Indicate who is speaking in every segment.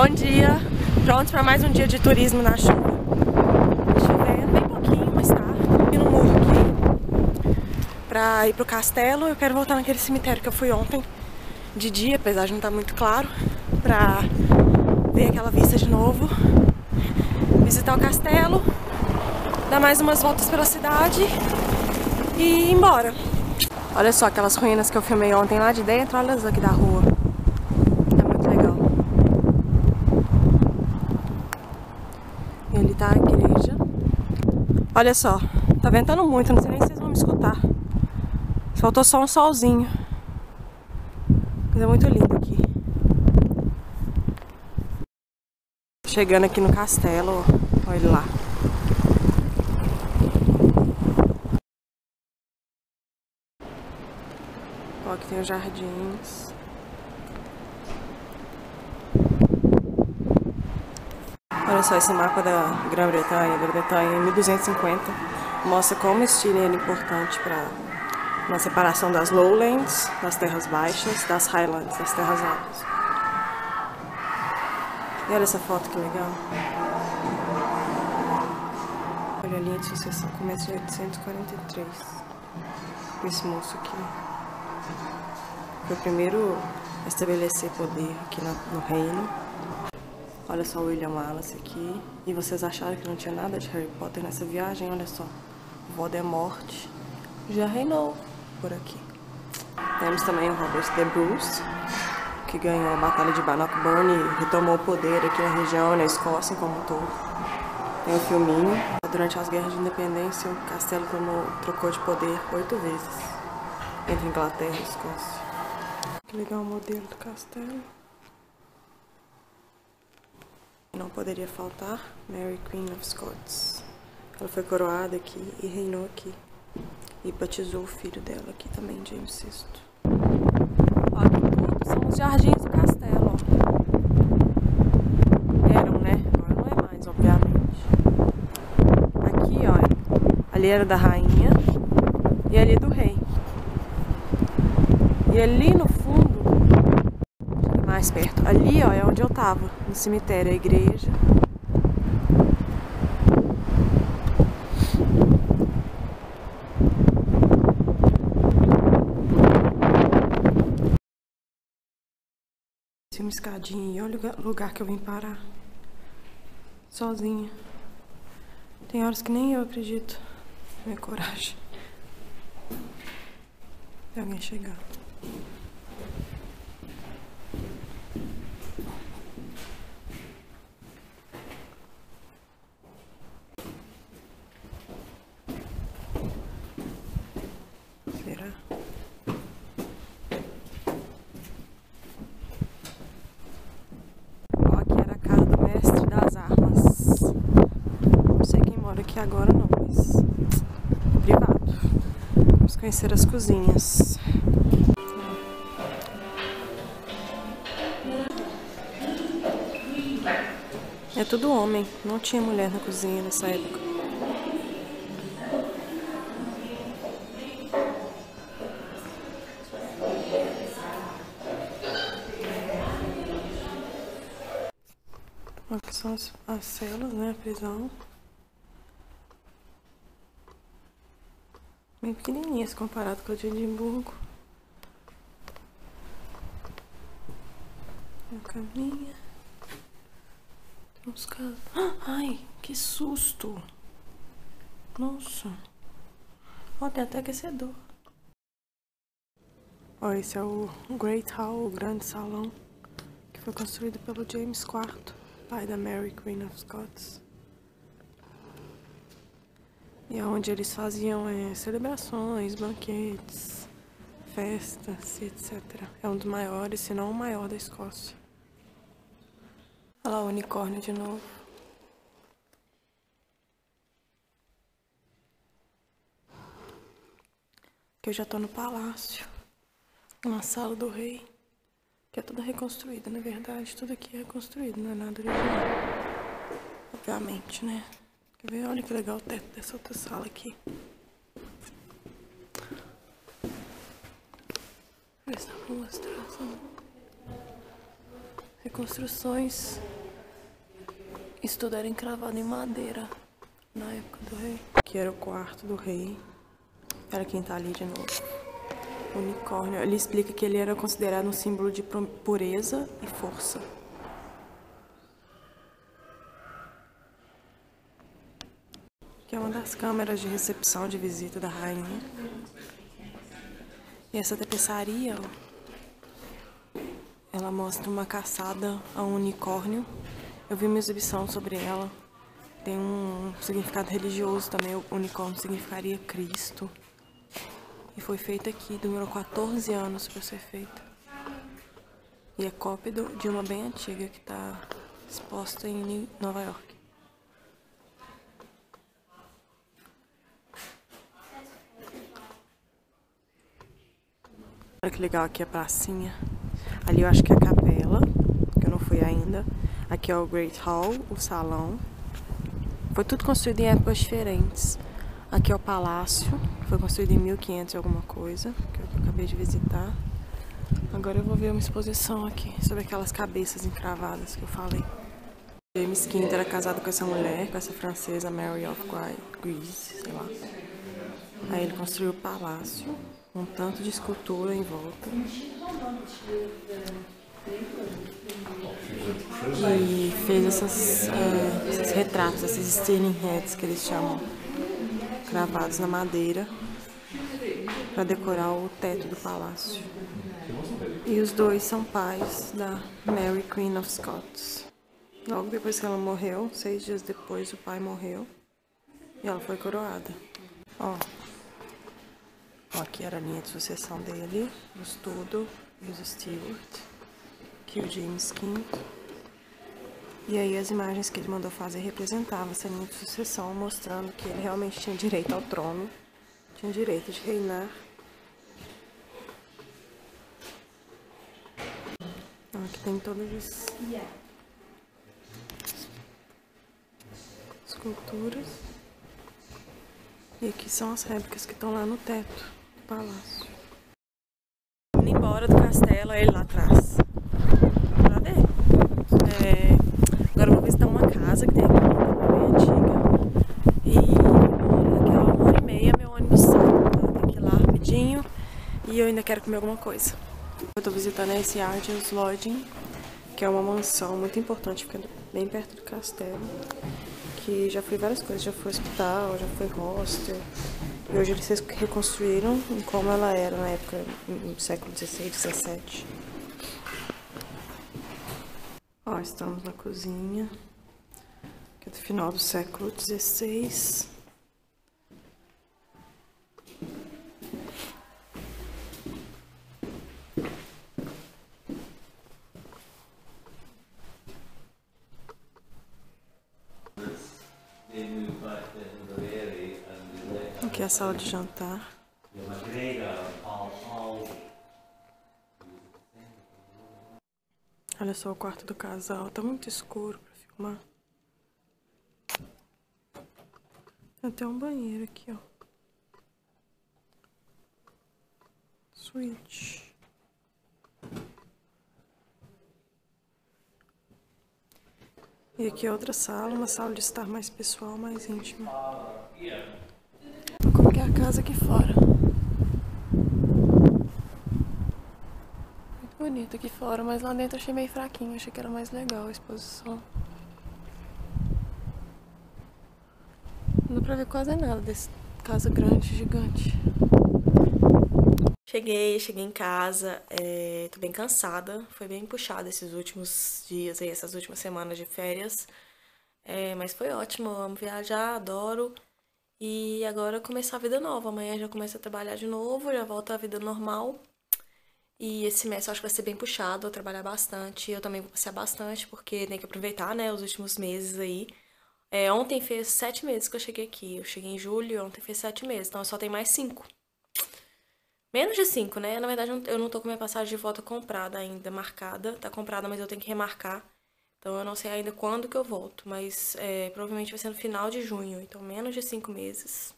Speaker 1: Bom dia, prontos para mais um dia de turismo na chuva. Chovendo bem pouquinho, mas tá. Indo no morro aqui pra ir pro castelo. Eu quero voltar naquele cemitério que eu fui ontem de dia, apesar de não estar tá muito claro, pra ver aquela vista de novo. Visitar o castelo, dar mais umas voltas pela cidade e ir embora. Olha só aquelas ruínas que eu filmei ontem lá de dentro, olha as aqui da rua. É muito legal. E ali tá a igreja. Olha só, tá ventando muito, não sei nem se vocês vão me escutar. Faltou só um solzinho. Mas é muito lindo aqui. Chegando aqui no castelo, olha lá. Ó, aqui tem os jardins. Olha só esse mapa da Grã-Bretanha, da Bretanha em 1250. Mostra como esse Chile era importante para na separação das lowlands, das terras baixas, das highlands, das terras altas. E olha essa foto que legal. Olha a linha de sucessão, começa em 843. Esse moço aqui. Foi o primeiro a estabelecer poder aqui no reino. Olha só o William Wallace aqui. E vocês acharam que não tinha nada de Harry Potter nessa viagem? Olha só. Voldemort já reinou por aqui. Temos também o Robert the Bruce, que ganhou a Batalha de Bannockburn e retomou o poder aqui na região, na Escócia como um todo. Tem o um filminho. Durante as guerras de independência, o castelo trocou de poder oito vezes entre Inglaterra e Escócia. Que legal o modelo do castelo. Não poderia faltar Mary Queen of Scots. Ela foi coroada aqui e reinou aqui. E batizou o filho dela aqui também, James VI. Ó, são os jardins do castelo, ó. Eram, né? Agora não é mais, obviamente. Aqui, ó, ali era da rainha e ali do rei. E ali no ali, ó, é onde eu tava, no cemitério, a igreja. uma escadinha e olha o lugar que eu vim parar. Sozinha. Tem horas que nem eu acredito. Minha coragem. De alguém chegar. Aqui agora não, mas privado. Vamos conhecer as cozinhas. É tudo homem, não tinha mulher na cozinha nessa época. As, as celas, né, a prisão. Bem pequenininhas comparado com a de Edimburgo. Uma caminha. Uns casos. Ai, que susto! Nossa! Ó, tem até aquecedor. Ó, esse é o Great Hall, o grande salão, que foi construído pelo James IV, pai da Mary Queen of Scots. E onde eles faziam é, celebrações, banquetes, festas, etc. É um dos maiores, se não o maior da Escócia. Olha lá o unicórnio de novo. Aqui eu já tô no palácio, na sala do rei, que é toda reconstruída, na verdade, tudo aqui é reconstruído, não é nada original. Obviamente, né? Quer ver? Olha que legal o teto dessa outra sala aqui. Olha só pra reconstruções. Isso tudo era encravado em madeira na época do rei. Aqui era o quarto do rei. Era quem tá ali de novo. Unicórnio. Ele explica que ele era considerado um símbolo de pureza e força. Aqui é uma das câmeras de recepção de visita da rainha. E essa tapeçaria, ela mostra uma caçada a um unicórnio. Eu vi uma exibição sobre ela. Tem um significado religioso também. O unicórnio significaria Cristo. E foi feita aqui, demorou 14 anos para ser feita. E é cópia de uma bem antiga que está exposta em Nova York. Olha que legal aqui a pracinha. Ali eu acho que é a capela, que eu não fui ainda. Aqui é o Great Hall, o salão. Foi tudo construído em épocas diferentes. Aqui é o palácio, foi construído em 1500 e alguma coisa, que é eu acabei de visitar. Agora eu vou ver uma exposição aqui sobre aquelas cabeças encravadas que eu falei. James Quinto era casado com essa mulher, com essa francesa Mary of Guise, sei lá. Aí ele construiu o palácio, um tanto de escultura em volta. E fez essas, é, esses retratos, esses steering heads que eles chamam, cravados na madeira, para decorar o teto do palácio. E os dois são pais da Mary Queen of Scots. Logo depois que ela morreu, seis dias depois, o pai morreu e ela foi coroada. Ó, ó aqui era a linha de sucessão dele, os Tudor e os Stewart aqui o James V. E aí as imagens que ele mandou fazer representavam essa linha de sucessão, mostrando que ele realmente tinha direito ao trono, tinha direito de reinar. Então, aqui tem todas as esculturas. E aqui são as réplicas que estão lá no teto do palácio. Indo embora do castelo, é ele lá atrás. É, agora eu vou visitar uma casa que tem aqui, bem antiga. E daqui a uma hora e meia meu ônibus sai. Tá? Tem que ir lá rapidinho. E eu ainda quero comer alguma coisa. Eu tô visitando esse Argels Lodging, que é uma mansão muito importante, fica bem perto do castelo. Que já fui várias coisas, já foi hospital, já foi hostel. E hoje eles reconstruíram como ela era na época, no século XVI, XVII. Ó, estamos na cozinha, que é do final do século XVI. Aqui é a sala de jantar. Olha só o quarto do casal, tá muito escuro pra filmar. Tem até um banheiro aqui, ó. Suíte. E aqui é outra sala, uma sala de estar mais pessoal, mais íntima. Como que é a casa aqui fora? bonito aqui fora, mas lá dentro achei meio fraquinho, achei que era mais legal a exposição. Não dá pra ver quase nada desse casa grande, gigante. Cheguei, cheguei em casa, é, tô bem cansada, foi bem puxado esses últimos dias aí, essas últimas semanas de férias. É, mas foi ótimo, amo viajar, adoro. E agora começar a vida nova, amanhã já começo a trabalhar de novo, já volto à vida normal. E esse semestre eu acho que vai ser bem puxado, vou trabalhar bastante. Eu também vou passear bastante, porque tem que aproveitar, né, os últimos meses aí. É, ontem fez sete meses que eu cheguei aqui. Eu cheguei em julho, ontem fez sete meses, então só tem mais cinco. Menos de cinco, né? Na verdade, eu não tô com minha passagem de volta comprada ainda, marcada. Tá comprada, mas eu tenho que remarcar. Então eu não sei ainda quando que eu volto, mas é, provavelmente vai ser no final de junho. Então menos de cinco meses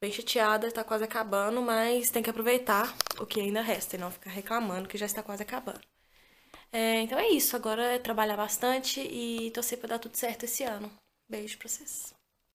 Speaker 1: bem chateada, está quase acabando, mas tem que aproveitar o que ainda resta e não ficar reclamando que já está quase acabando. É, então é isso. Agora é trabalhar bastante e torcer pra dar tudo certo esse ano. Beijo pra vocês.